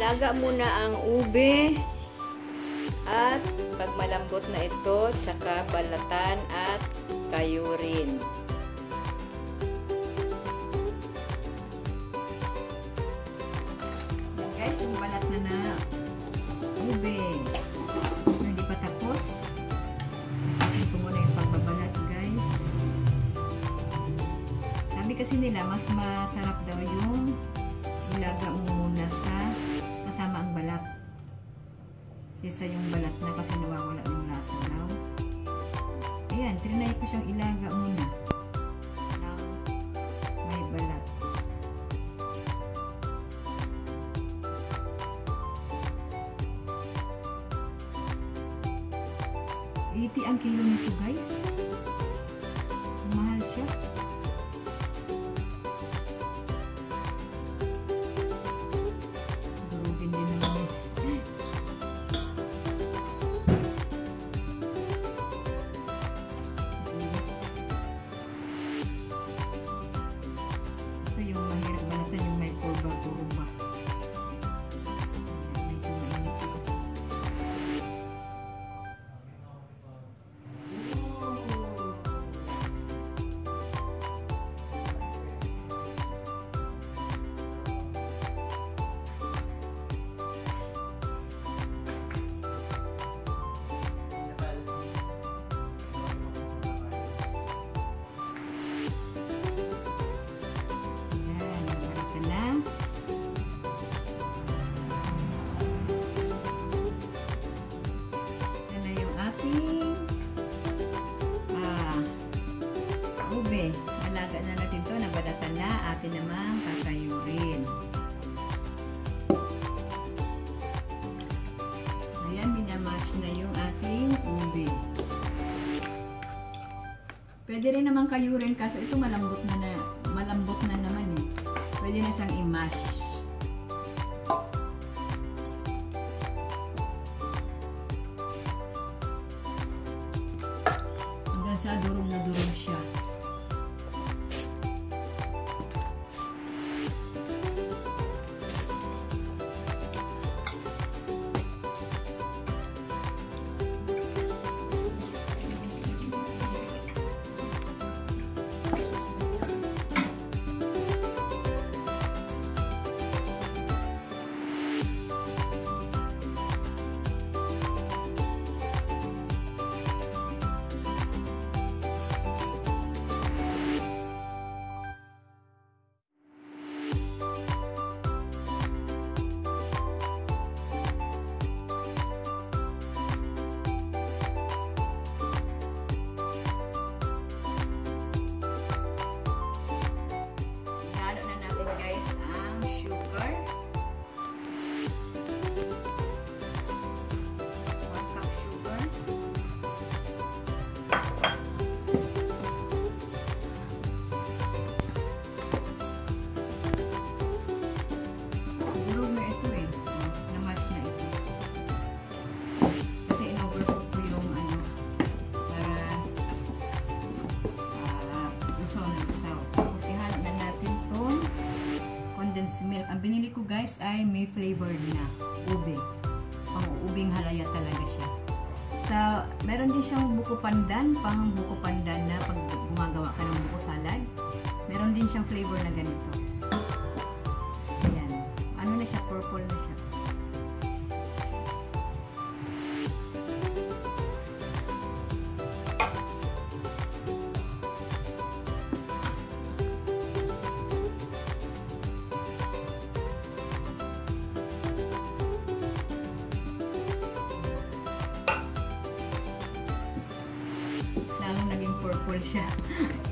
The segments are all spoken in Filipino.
Ilalaga muna ang ube at pag malambot na ito, tsaka balatan at kayurin. Yan guys, balat na na ube. Hindi pa tapos. Kasi ko muna yung pagbabalat guys. Sabi kasi nila, mas masarap Kesa yung balat na kasi nawawala yung lasa daw. Ayan, trinay ko siyang ilaga muna. Ng may balat. Iti ang kilo nito guys. Pwede rin naman kayurin kaso ito malambot na, na malambot na naman eh. Pwede na siyang i-mash. Milk. Ang binili ko guys ay may flavored na ube. Pang ubing halaya talaga siya. Sa, meron din siyang buko pandan, pang buko pandan na pag gumagawa ka ng buko salad. Meron din siyang flavor na ganito. Ayan. Ano na siya? Purple na siya. Naging purple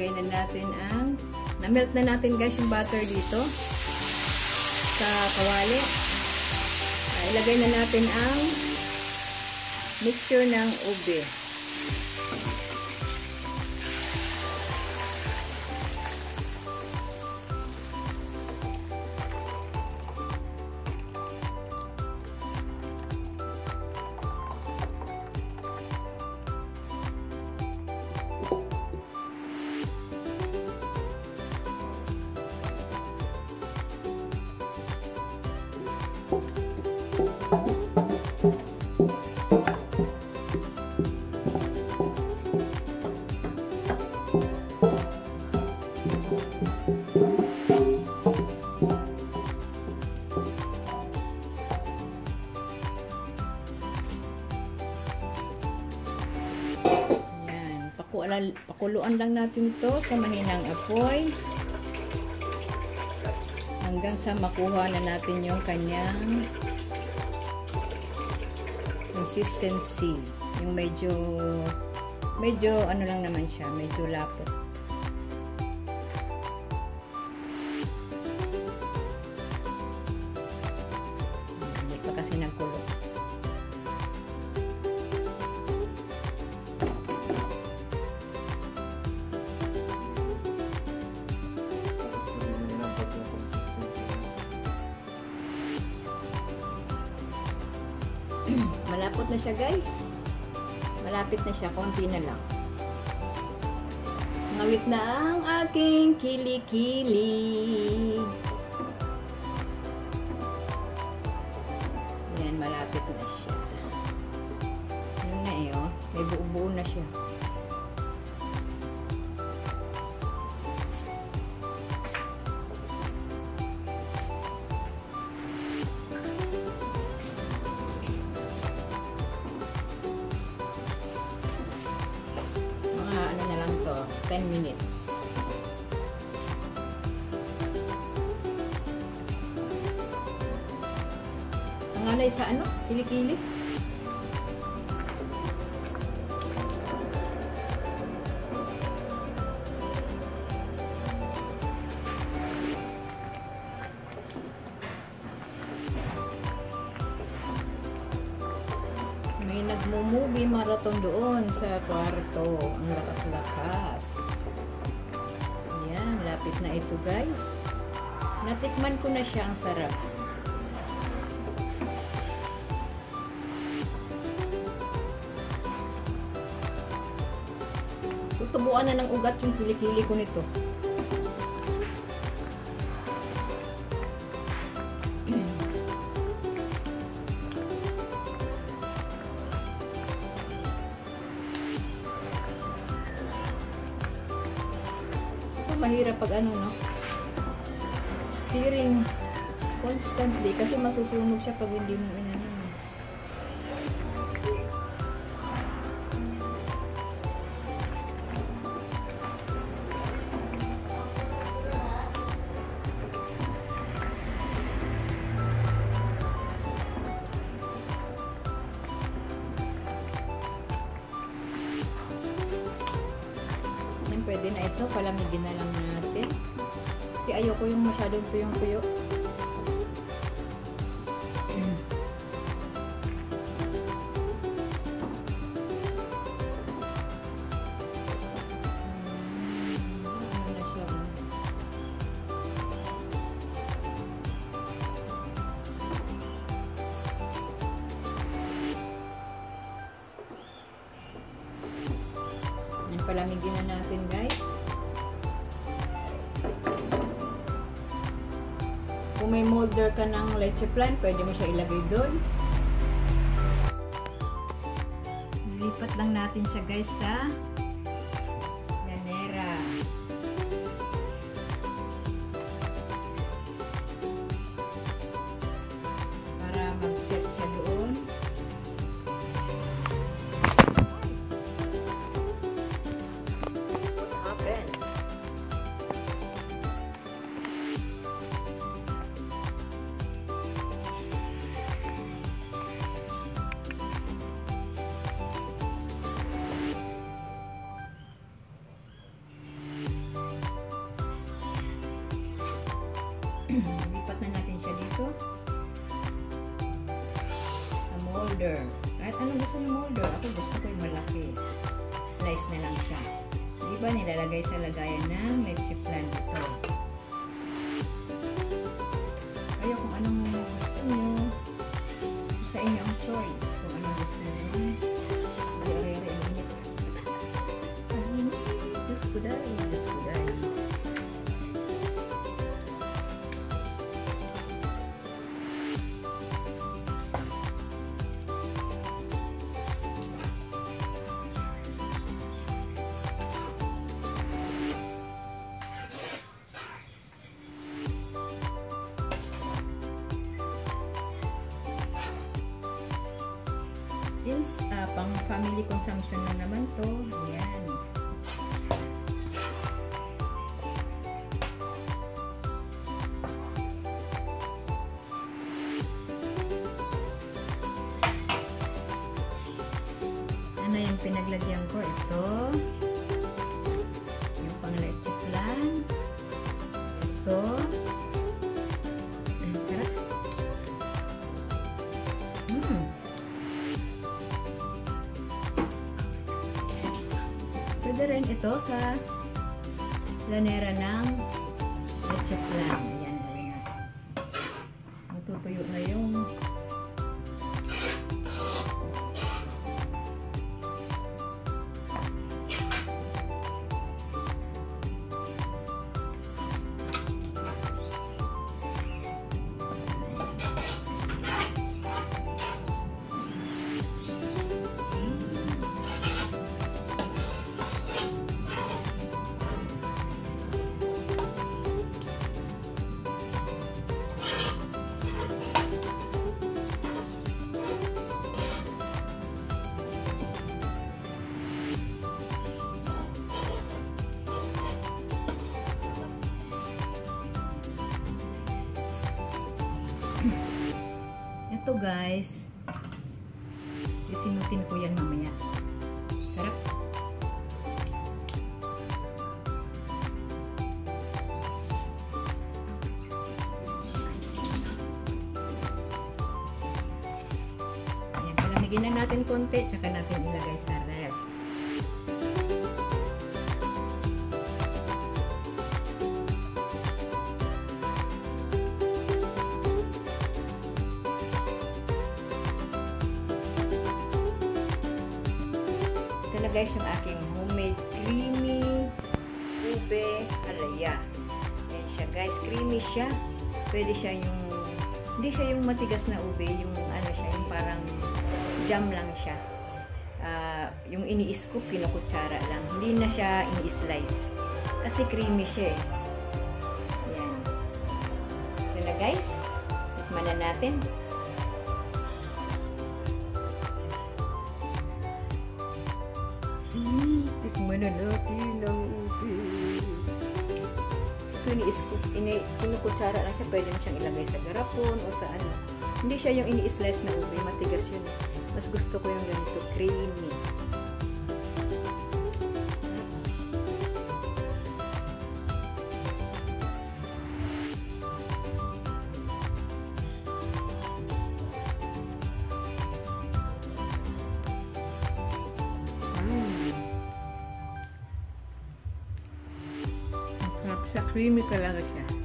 ilagay na natin ang, na-melt na natin guys yung butter dito sa kawali. Ah, ilagay na natin ang mixture ng ube. Pakulan, pakuluan lang natin to sa mahinang apoy. Hanggang sa makuha na natin yung kanyang consistency. Yung medyo medyo ano lang naman siya, medyo lapot. Malapot na siya guys. Malapit na siya. Konti na lang. Ngawit na ang aking kilikili. Yan. 10 minutes. Ang alay sa ano? Kilikili? May nagmo-movie marathon doon sa kwarto. Ang lakas-lakas. Yan, lapit na ito guys. Natikman ko na siya. Ang sarap. Tutubuan na ng ugat yung kilikili ko nito. Mahirap pag ano, no? Steering constantly kasi masusunog siya pag hindi mo inano. Ayoko yung masyadong tuyong-tuyo. Ng leche plan, pwede mo siya ilagay doon. Nilipat lang natin siya guys sa Sa molder. Kahit anong gusto ng molder. Ako gusto ko yung malaki. Slice na lang siya. Di ba nilalagay sa lagayan ng leche plan Pang family consumption na naman to, yan. Ano yung pinaglagyan ko? Ito. To guys. Sisinutin ko yan mamaya. Sarap. Ayan, palamigin lang natin konti, tsaka natin guys yung aking homemade creamy ube halaya. Ayan siya guys, creamy siya. Pwede siya yung, hindi siya yung matigas na ube, yung ano siya, yung parang jam lang siya. Ah, yung ini-scoop, kinukutsara lang. Hindi na siya ini-slice. Kasi creamy siya eh. Ayan. Ito na guys. Tikman na natin. Tikman na natin ang ube. Ito ini-scoop, ini, kinukutsara lang siya. Pwede mo siyang ilagay sa garapon o sa ano. Hindi siya yung ini-slice na ube. Matigas yun. Mas gusto ko yung ganito, creamy. Creamy talaga siya.